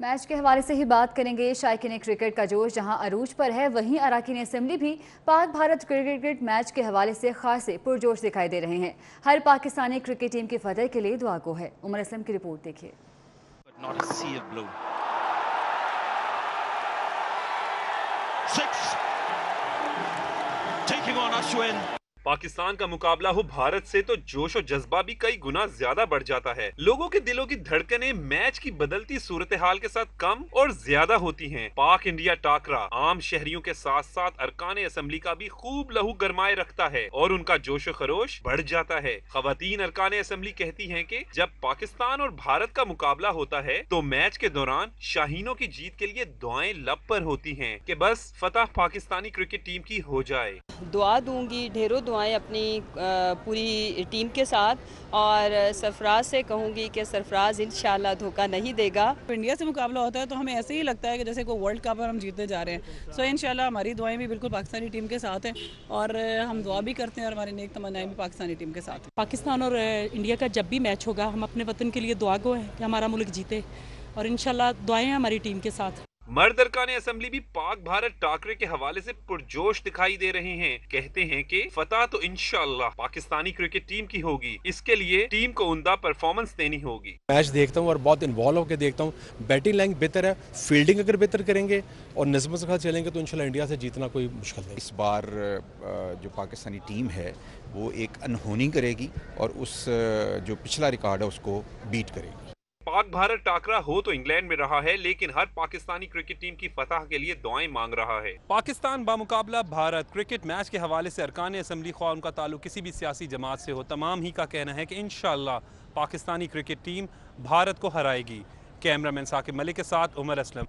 Match کے حوالے سے ہی بات کریں گے شائقین کرکٹ کا جوش، جہاں عروج پر ہے، وہیں اراکین اسمبلی بھی پاک بھارت کرکٹ میچ کے حوالے سے خاصے پرجوش دکھائی دے رہے ہیں ہر پاکستانی کرکٹ ٹیم کی فتح کے لیے دعا کو ہے عمر اسلم کی رپورٹ دیکھیے. Six. Taking on Ashwin. Pakistan کا مقابلہ ہو بھارت سے تو جوش و جذبہ بھی کئی گنا زیادہ بڑھ جاتا ہے۔ لوگوں کے دلوں کی دھڑکنیں میچ کی بدلتی صورتحال کے ساتھ کم اور زیادہ ہوتی ہیں۔ پاک انڈیا ٹاکرا عام شہریوں کے ساتھ ساتھ ارکان اسمبلی کا بھی خوب لہو گرمائے رکھتا ہے اور ان کا جوش و خروش بڑھ جاتا ہے۔ خواتین ارکان اسمبلی کہتی ہیں کہ جب پاکستان اور بھارت کا مقابلہ ہوتا ہے تو میچ کے دوران شاہینوں کی جیت کے لیے دعائیں لب پر ہوتی ہیں کہ بس فتح پاکستانی کرکٹ ٹیم کی ہو جائے۔ دعا دوں گی، ڈھیروں دعائیں اپنی پوری ٹیم کے ساتھ اور سرفراز سے کہوں گی کہ سرفراز انشاءاللہ دھوکہ نہیں دے گا۔ انڈیا سے مقابلہ ہوتا ہے تو ہمیں ایسے ہی لگتا ہے کہ جیسے کوئی ورلڈ کپ پر ہم جیتنے جا رہے ہیں۔ سو انشاءاللہ ہماری دعائیں بھی بالکل پاکستانی ٹیم کے ساتھ ہیں اور ہم دعا بھی کرتے ہیں اور ہماری نیک تمنائیں بھی پاکستانی ٹیم کے ساتھ ہیں۔ پاکستان اور انڈیا کا جب بھی میچ ہوگا ہم اپنے وطن کے لیے دعا گو ہیں کہ ہمارا ملک جیتے اور انشاءاللہ دعائیں ہیں ہماری ٹیم کے ساتھ۔ مرد ارکان اسمبلی بھی پاک بھارت ٹاکرے کے حوالے سے پرجوش دکھائی دے رہے ہیں۔ کہتے ہیں کہ فتح تو انشاءاللہ پاکستانی کرکٹ ٹیم کی ہوگی۔ اس کے لیے ٹیم کو عمدہ پرفارمنس دینی ہوگی۔ میچ دیکھتا ہوں اور بہت انوالو ہو کے دیکھتا ہوں۔ بیٹنگ لائن بہتر ہے فیلڈنگ اگر بہتر کریں گے اور نظم سے ساتھ چلیں گے تو انشاءاللہ انڈیا سے جیتنا کوئی مشکل نہیں۔ اس بار جو پاکستانی ٹیم ہے وہ ایک انہونی کرے گی اور اس جو پچھلا ریکارڈ ہے اس کو بیٹ کرے گی۔ پاک بھارت ٹاکرا ہو تو انگلینڈ میں رہا ہے، لیکن ہر پاکستانی کرکٹ ٹیم کی فتح کے لیے دعائیں مانگ رہا ہے۔ پاکستان بامقابلہ بھارت کرکٹ میچ کے حوالے سے ارکان اسمبلی خواہ ان کا تعلق کسی بھی سیاسی جماعت سے ہو، تمام ہی کا کہنا ہے کہ انشاءاللہ پاکستانی کرکٹ ٹیم بھارت کو ہرائے گی۔ کیمرہ مین ثاقب ملک کے ساتھ عمر اسلم۔